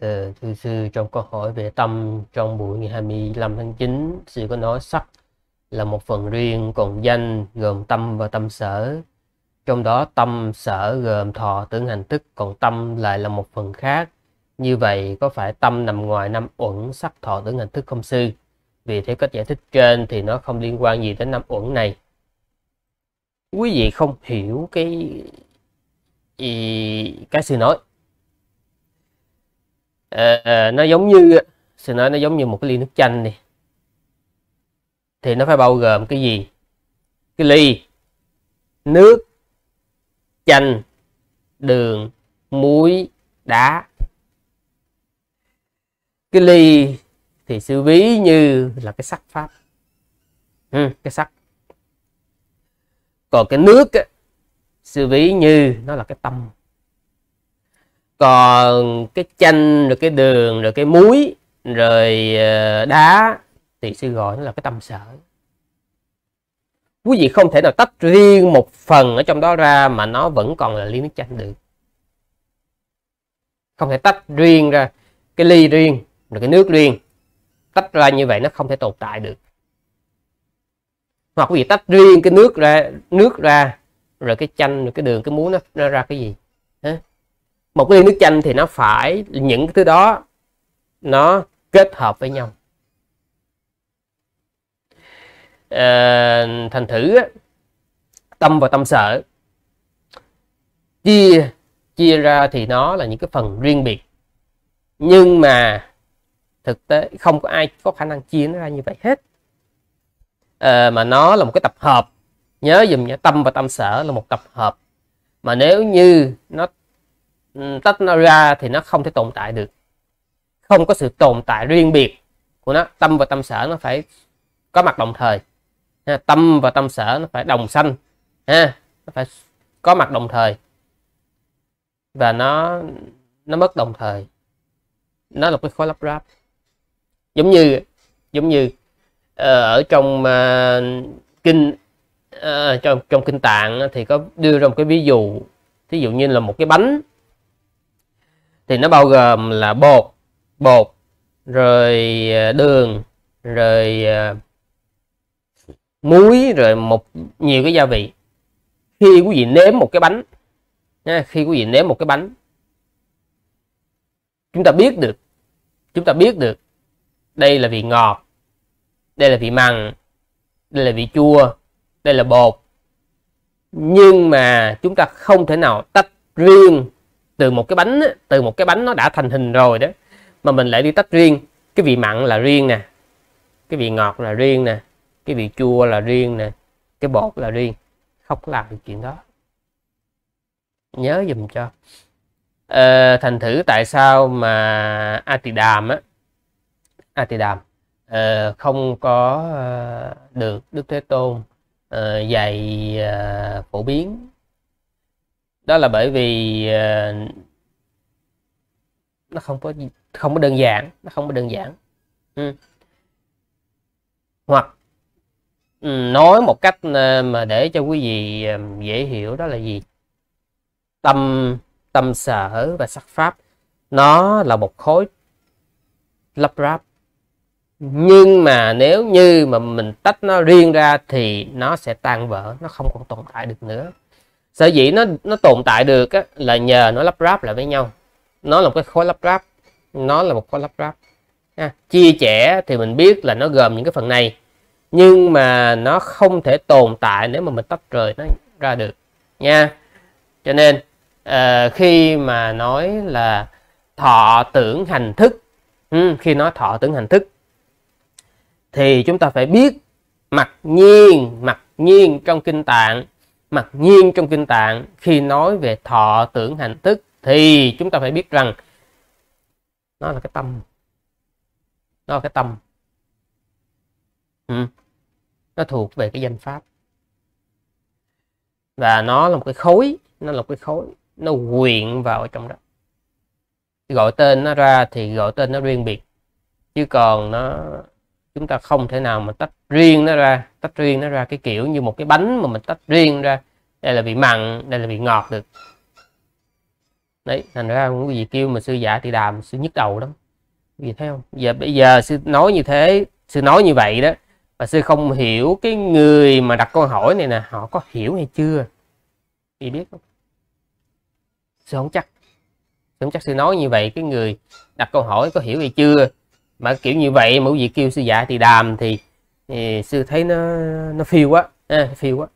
Ờ, thưa sư trong câu hỏi về tâm trong buổi ngày 25 tháng 9 sư có nói sắc là một phần riêng còn danh gồm tâm và tâm sở. Trong đó tâm sở gồm thọ tưởng hành thức còn tâm lại là một phần khác. Như vậy có phải tâm nằm ngoài năm uẩn sắc thọ tưởng hành thức không sư? Vì theo cách giải thích trên thì nó không liên quan gì đến năm uẩn này. Quý vị không hiểu cái cái sư nói uh, nó giống như sư nói nó giống như một cái ly nước chanh đi. Thì nó phải bao gồm cái gì? Cái ly nước chanh đường muối đá. Cái ly thì sư ví như là cái sắc pháp. Ừ, cái sắc còn cái nước á, sư ví như nó là cái tâm còn cái chanh rồi cái đường rồi cái muối rồi ờ, đá thì sư gọi nó là cái tâm sở. Quý vị không thể nào tách riêng một phần ở trong đó ra mà nó vẫn còn là ly nước chanh được. Không thể tách riêng ra cái ly riêng rồi cái nước riêng. Tách ra như vậy nó không thể tồn tại được. Hoặc quý vị tách riêng cái nước ra nước ra rồi cái chanh rồi cái đường cái muối nó, nó ra cái gì? Hả? Một cái ly nước chanh thì nó phải những cái thứ đó nó kết hợp với nhau. À, thành thử tâm và tâm sở chia chia ra thì nó là những cái phần riêng biệt. Nhưng mà thực tế không có ai có khả năng chia nó ra như vậy hết. À, mà nó là một cái tập hợp. Nhớ dùm nhé tâm và tâm sở là một tập hợp. Mà nếu như nó Ừ, tách nó ra thì nó không thể tồn tại được. Không có sự tồn tại riêng biệt của nó. Tâm và tâm sở nó phải có mặt đồng thời. Ha, tâm và tâm sở nó phải đồng sanh. Ha, nó phải có mặt đồng thời. Và nó nó mất đồng thời. Nó là cái khối lắp ráp. Giống như giống như uh, ở trong uh, kinh uh, trong trong kinh tạng thì có đưa ra một cái ví dụ. Ví dụ như là một cái bánh thì nó bao gồm là bột bột rồi ờ, đường rồi ờ, muối rồi một nhiều cái gia vị. Khi quý vị nếm một cái bánh nha, khi quý vị nếm một cái bánh chúng ta biết được chúng ta biết được đây là vị ngọt đây là vị mặn đây là vị chua đây là bột. Nhưng mà chúng ta không thể nào tách riêng từ một cái bánh từ một cái bánh nó đã thành hình rồi đó mà mình lại đi tách riêng. Cái vị mặn là riêng nè cái vị ngọt là riêng nè cái vị chua là riêng nè cái bột là riêng. Không có làm được chuyện đó. Nhớ dùm cho. À, thành thử tại sao mà Atidam á Atidam à, không có ờ, được Đức Thế Tôn à, dạy à, phổ biến đó là bởi vì ờ, nó không có không có đơn giản, nó không có đơn giản. Ừ. hoặc ừ, nói một cách ờ, mà để cho quý vị ờ, dễ hiểu đó là gì? Tâm tâm sở và sắc pháp, nó là một khối lắp ráp. Nhưng mà nếu như mà mình tách nó riêng ra thì nó sẽ tan vỡ, nó không còn tồn tại được nữa sở dĩ nó nó tồn tại được á, là nhờ nó lắp ráp lại với nhau. Nó là một cái khối lắp ráp. Nó là một khối lắp ráp. Ha. chia sẻ thì mình biết là nó gồm những cái phần này. Nhưng mà nó không thể tồn tại nếu mà mình tách rời nó ra được nha. Cho nên uh, khi mà nói là thọ tưởng hành thức ừ, khi nói thọ tưởng hành thức thì chúng ta phải biết mặc nhiên mặc nhiên trong kinh tạng mặc nhiên trong kinh tạng, khi nói về thọ tưởng hành thức thì chúng ta phải biết rằng nó là cái tâm. Nó là cái tâm. Ừ. nó thuộc về cái danh pháp. Và nó là một cái khối, nó là một cái khối, nó quyện vào trong đó. Gọi tên nó ra thì gọi tên nó riêng biệt, chứ còn nó chúng ta không thể nào mà tách riêng nó ra, tách riêng nó ra cái kiểu như một cái bánh mà mình tách riêng ra. Đây là vị mặn, đây là vị ngọt được. Đấy, thành ra quý vị kêu mà sư giả thì đàm sư nhức đầu lắm. Vì thấy không? Giờ bây giờ sư nói như thế, sư nói như vậy đó và sư không hiểu cái người mà đặt câu hỏi này nè, họ có hiểu hay chưa? Quý biết không? Sư không chắc. Sư không chắc sư nói như vậy, cái người đặt câu hỏi có hiểu hay chưa? Mà kiểu như vậy mà quý vị kêu sư giả thì đàm thì, thì sư thấy nó nó phiêu quá à, phiêu quá.